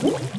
Bye.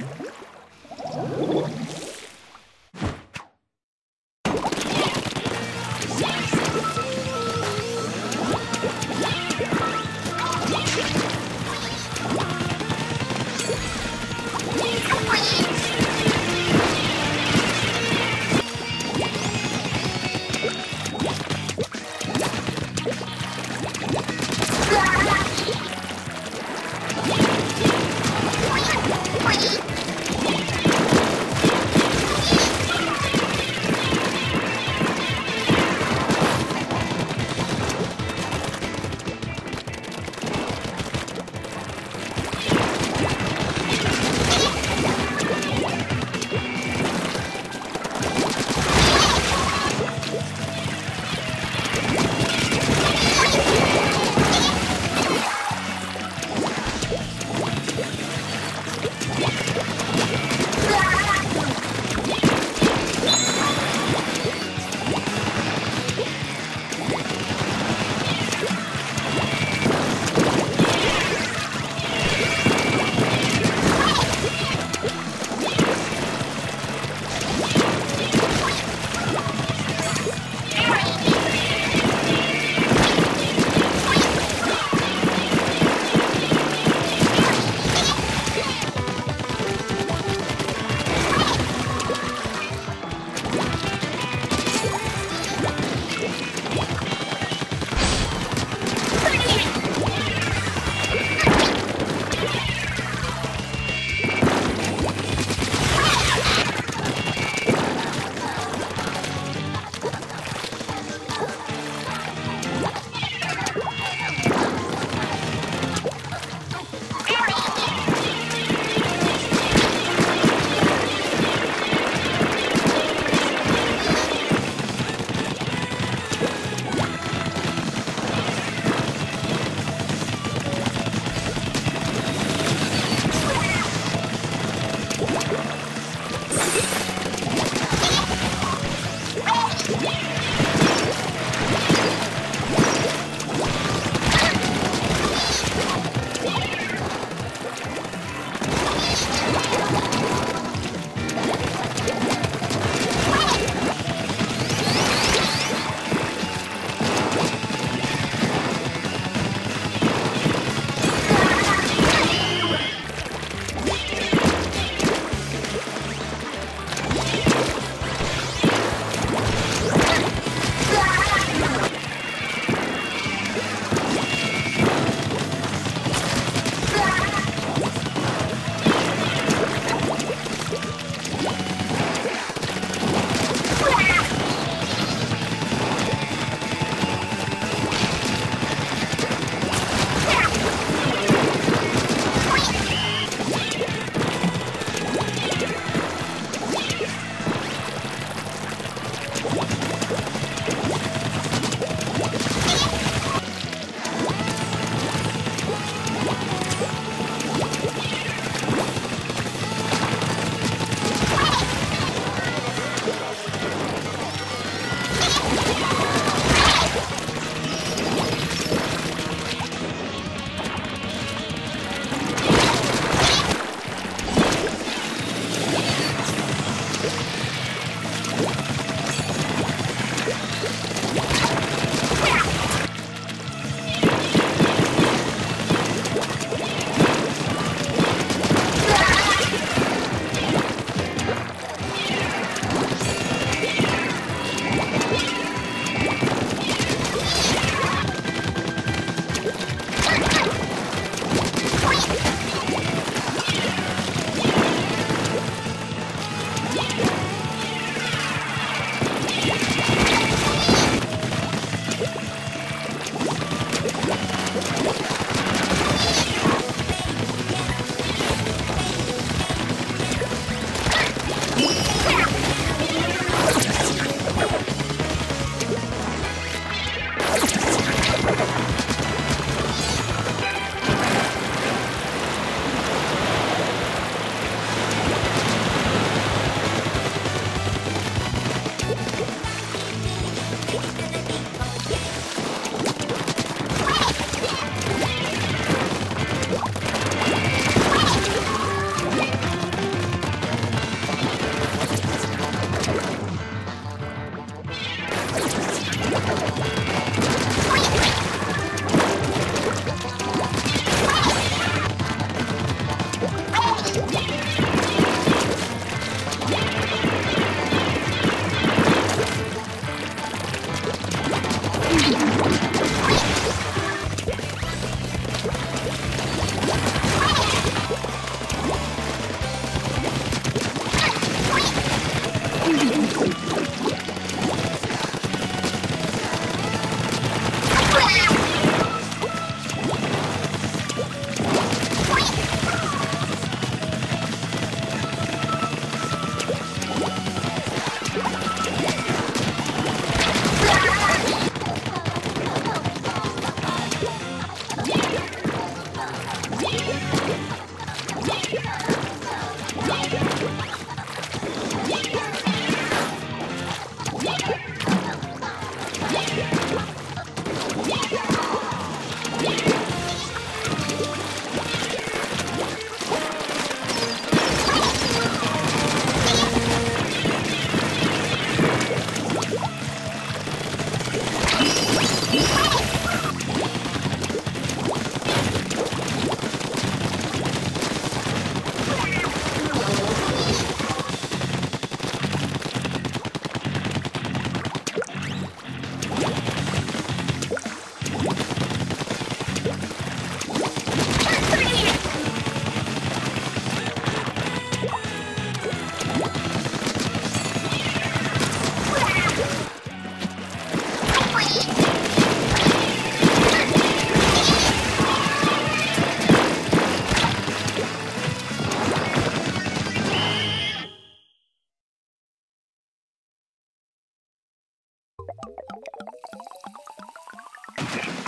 Thank.